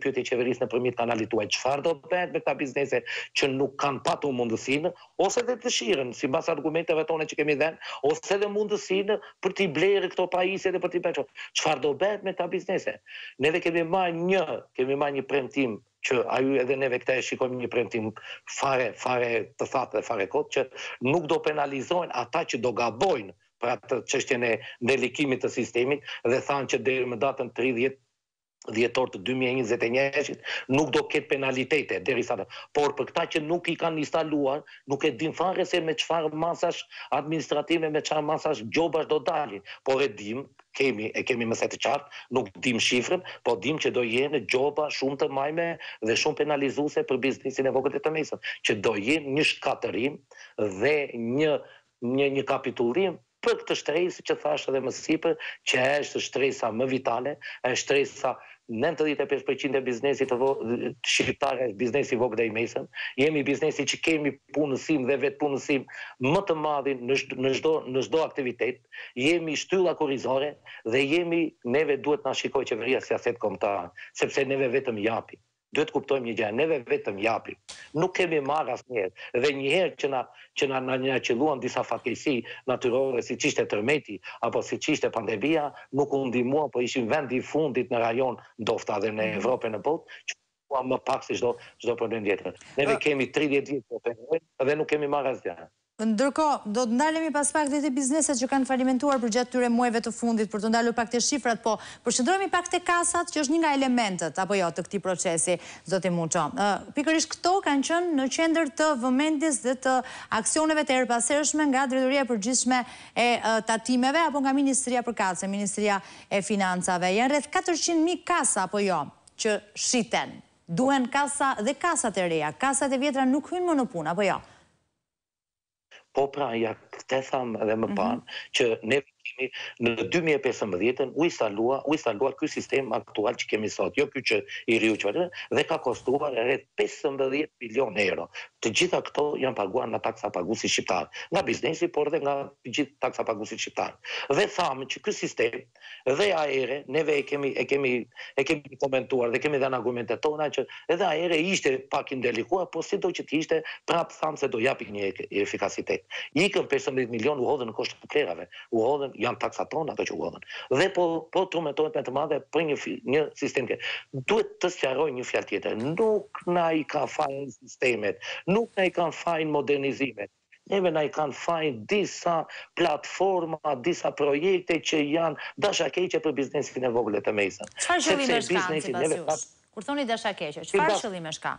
pyetje qeverisë nëpërmjet kanalit tuaj çfarë do bëhet me këta biznese që nuk kanë patur mundësinë, ose dhe dëshirën, sipas argumenteve tona që kemi dhënë, ose dhe mundësinë për t'i blerë këto pajisje dhe për t'i bërë kështu. Çfarë do bëhet me këta biznese? Neve kemi marrë një, kemi marrë një premtim që ai edhe neve këtë e shikojmë një premtim fare, fare të thatë dhe fare kot që nuk do penalizojnë ata që do gabojnë për atë çështjen e ndërlikimit të sistemit dhe thanë që deri më datën 30 dhjetor të dy mijë e njëzet e njëit nuk do ketë penalitete derisa, por për këta që nuk i kanë instaluar, nuk e dimë fare se me çfarë masash administrative, me çfarë masash gjobash do dalin, por e dimë, kemi, e kemi më se të qartë, nuk dimë shifrën, po dimë që do jenë gjoba shumë të majme dhe shumë penalizuese për biznesin e vogël dhe të mesëm, që do jenë një shkatërrim dhe një një një kapitullim Për këtë shtresë, që thashë edhe më sipër, që është shtresa më vitale, është shtresa nëntëdhjetë e pesë për qind e biznesit të vo, shqiptar është biznesi i vogël dhe i mesëm, jemi biznesi që kemi punësim dhe vetëpunësim më të madhin në çdo në çdo në çdo aktivitet, jemi shtylla kurrizore dhe jemi neve duhet të na shikojë qeveria si aset kombëtar, sepse neve vetëm japim. Duhet të kuptojmë një gjë, neve vetëm japim. Nuk kemi marrë asnjëherë. Dhe një herë që na që na na na qëlluan disa fatkeqësi natyrore siç ishte tërmeti apo siç ishte pandemia, nuk u ndihmuam, po ishim vendi i fundit në rajon, ndofta edhe në Evropë e në botë, që u ndihmuam më pak se çdo çdo problem tjetër. Neve kemi tridhjetë vjet që operojmë dhe nuk kemi marrë asgjë. Ndërkohë, do të ndalemi pas pak dhe te bizneset që kanë falimentuar përgjatë atyre muajve të fundit, për të ndalur pak te shifrat, po përqendrohemi pak te kasat, që është një nga elementët, apo jo, të këtij procesi, zoti Muço. Pikërisht këto kanë qenë në qendër të vëmendjes dhe të aksioneve të herëpashershme nga Drejtoria e Përgjithshme e Tatimeve apo nga ministria përkatëse, Ministria e Financave. Janë rreth katërqind mijë kasa, apo jo, që shiten. Duhen kasa dhe kasat e reja. Kasat e vjetra nuk hyjnë më në punë, apo jo? Po pra ja këtë e thamë edhe më parë që ne kemi në dy mijë e pesëmbëdhjetën u instalua u instalua ky sistem aktual që kemi sot, jo ky që i riu që vazhdon dhe ka kostuar rreth pesëmbëdhjetë milionë euro. Të gjitha këto janë paguar nga taksapaguesit shqiptarë, nga biznesi por dhe nga të gjithë taksapaguesit shqiptarë. Dhe thamë që ky sistem Dhe atëherë, neve e kemi e kemi e kemi komentuar dhe kemi dhënë argumentet tona që edhe atëherë ishte pak i ndërlikuar, po sido që të ishte, prapë thamë se do japë një efikasitet. Ikën, pesëmbëdhjetë milionë u hodhën në kosh të plehrave, u hodhën, janë taksat tona ato që u hodhën. Dhe po po trumbetohet me të madhe për një një sistem tjetër. Duhet të sqaroj një fjalë tjetër, nuk na i ka fajin sistemet, nuk na i kanë fajin modernizimet. Neve na i kanë fajin disa platforma, disa projekte që janë dashakeqe për biznesin e vogël e të mesëm. Çfarë qëllimesh kanë sipas jush? Kur thoni dashakeqe, çfarë qëllimesh ka?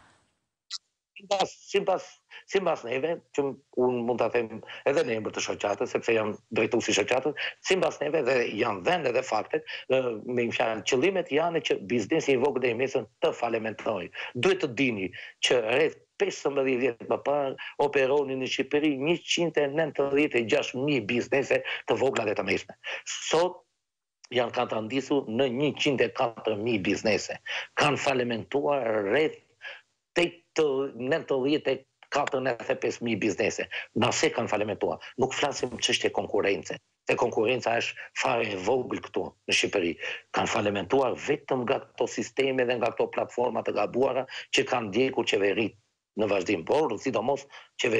Sipas, sipas, sipas neve, që unë mund ta them edhe në emër të shoqatës, sepse jam drejtues i shoqatës, sipas neve dhe janë dhënë edhe faktet, me një fjalë, qëllimet janë që biznesi i vogël dhe i mesëm të falimentojë. Duhet të dini që rreth Pesëmbëdhjetë vjet më parë operonin në Shqipëri njëqind e nëntëdhjetë e gjashtë mijë biznese të vogla dhe të mesme. Sot janë katandisur në njëqind e katër mijë biznese. Kanë falimentuar rreth nëntëdhjetë e katër nëntëdhjetë e pesë mijë biznese. Nëse kanë falimentuar. Nuk flasim çështje konkurrence. se konkurrenca është fare e vogël këtu në Shqipëri. Kanë falimentuar vetëm nga këto sisteme dhe nga këto platforma të gabuara që kanë ndjekur qeveritë në vazhdim, por sidomos qeveritë.